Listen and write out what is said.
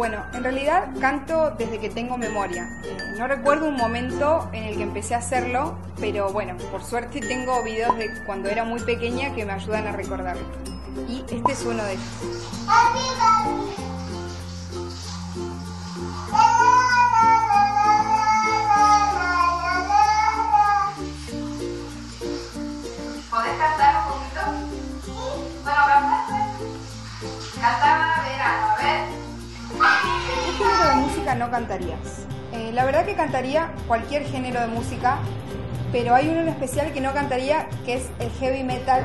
Bueno, en realidad canto desde que tengo memoria. Eh, no recuerdo un momento en el que empecé a hacerlo, pero bueno, por suerte tengo videos de cuando era muy pequeña que me ayudan a recordarlo. Y este es uno de ellos. ¿Podés cantar un poquito? Bueno, canta. Cantaba verano, a ver. ¿Qué género de música no cantarías? Eh, la verdad que cantaría cualquier género de música, pero hay uno en especial que no cantaría, que es el heavy metal.